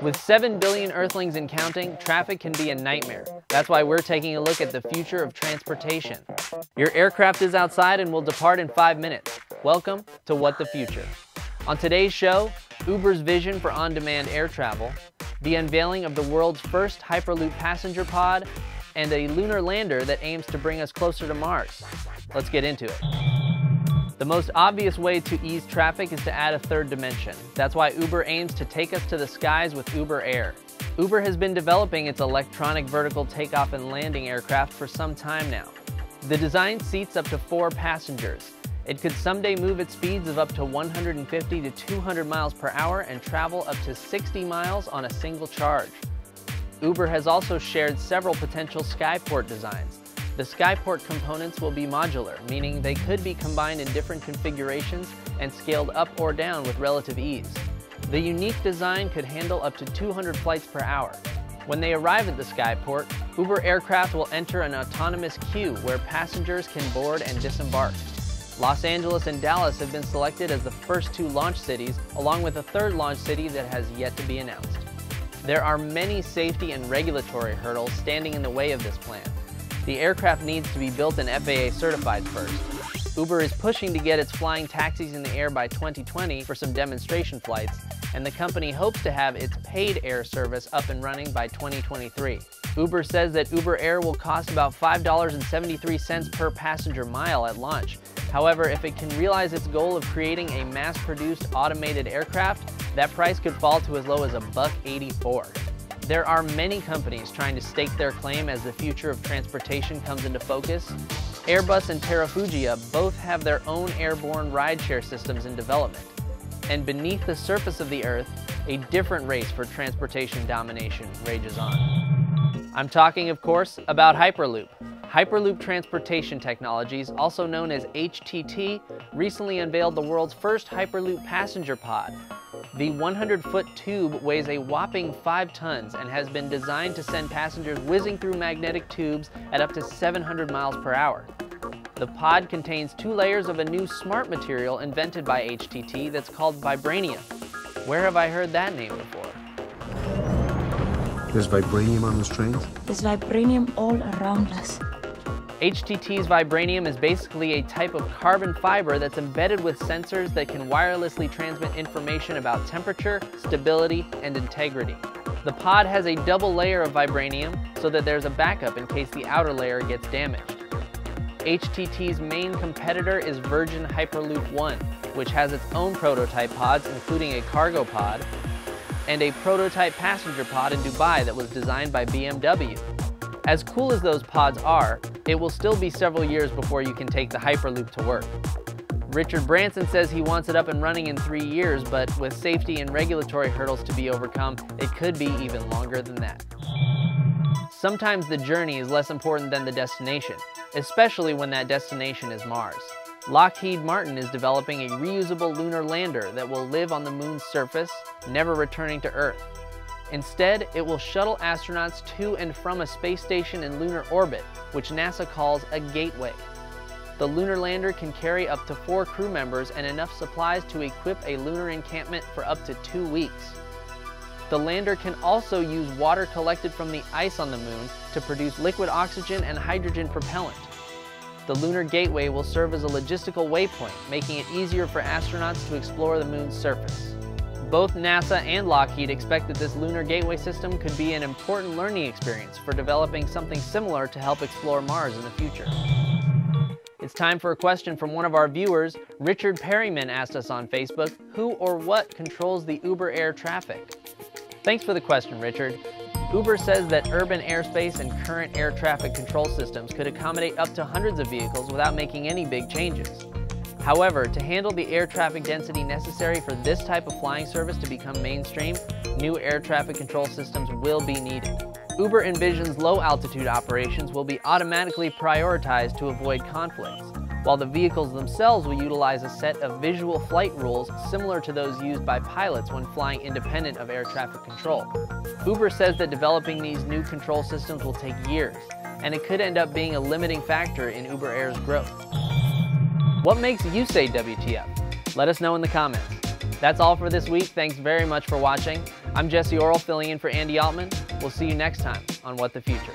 With 7 billion Earthlings and counting, traffic can be a nightmare. That's why we're taking a look at the future of transportation. Your aircraft is outside and will depart in five minutes. Welcome to What the Future. On today's show, Uber's vision for on-demand air travel, the unveiling of the world's first Hyperloop passenger pod, and a lunar lander that aims to bring us closer to Mars. Let's get into it. The most obvious way to ease traffic is to add a third dimension. That's why Uber aims to take us to the skies with Uber Air. Uber has been developing its electronic vertical takeoff and landing aircraft for some time now. The design seats up to four passengers. It could someday move at speeds of up to 150 to 200 miles per hour and travel up to 60 miles on a single charge. Uber has also shared several potential Skyport designs. The Skyport components will be modular, meaning they could be combined in different configurations and scaled up or down with relative ease. The unique design could handle up to 200 flights per hour. When they arrive at the Skyport, Uber aircraft will enter an autonomous queue where passengers can board and disembark. Los Angeles and Dallas have been selected as the first two launch cities, along with a third launch city that has yet to be announced. There are many safety and regulatory hurdles standing in the way of this plan. The aircraft needs to be built and FAA certified first. Uber is pushing to get its flying taxis in the air by 2020 for some demonstration flights, and the company hopes to have its paid air service up and running by 2023. Uber says that Uber Air will cost about $5.73 per passenger mile at launch. However, if it can realize its goal of creating a mass-produced automated aircraft, that price could fall to as low as a buck 84. There are many companies trying to stake their claim as the future of transportation comes into focus. Airbus and Terrafugia both have their own airborne rideshare systems in development. And beneath the surface of the Earth, a different race for transportation domination rages on. I'm talking, of course, about Hyperloop. Hyperloop Transportation Technologies, also known as HTT, recently unveiled the world's first Hyperloop passenger pod, the 100-foot tube weighs a whopping 5 tons and has been designed to send passengers whizzing through magnetic tubes at up to 700 miles per hour. The pod contains two layers of a new smart material invented by HTT that's called Vibranium. Where have I heard that name before? There's vibranium on the trains? There's vibranium all around us. HTT's Vibranium is basically a type of carbon fiber that's embedded with sensors that can wirelessly transmit information about temperature, stability, and integrity. The pod has a double layer of vibranium so that there's a backup in case the outer layer gets damaged. HTT's main competitor is Virgin Hyperloop One, which has its own prototype pods, including a cargo pod, and a prototype passenger pod in Dubai that was designed by BMW. As cool as those pods are, it will still be several years before you can take the Hyperloop to work. Richard Branson says he wants it up and running in three years, but with safety and regulatory hurdles to be overcome, it could be even longer than that. Sometimes the journey is less important than the destination, especially when that destination is Mars. Lockheed Martin is developing a reusable lunar lander that will live on the moon's surface, never returning to Earth. Instead, it will shuttle astronauts to and from a space station in lunar orbit, which NASA calls a gateway. The lunar lander can carry up to four crew members and enough supplies to equip a lunar encampment for up to two weeks. The lander can also use water collected from the ice on the moon to produce liquid oxygen and hydrogen propellant. The Lunar Gateway will serve as a logistical waypoint, making it easier for astronauts to explore the moon's surface. Both NASA and Lockheed expect that this Lunar Gateway system could be an important learning experience for developing something similar to help explore Mars in the future. It's time for a question from one of our viewers. Richard Perryman asked us on Facebook, who or what controls the Uber air traffic? Thanks for the question, Richard. Uber says that urban airspace and current air traffic control systems could accommodate up to hundreds of vehicles without making any big changes. However, to handle the air traffic density necessary for this type of flying service to become mainstream, new air traffic control systems will be needed. Uber envisions low altitude operations will be automatically prioritized to avoid conflicts, while the vehicles themselves will utilize a set of visual flight rules similar to those used by pilots when flying independent of air traffic control. Uber says that developing these new control systems will take years, and it could end up being a limiting factor in Uber Air's growth. What makes you say WTF? Let us know in the comments. That's all for this week. Thanks very much for watching. I'm Jesse Orrall filling in for Andy Altman. We'll see you next time on What the Future.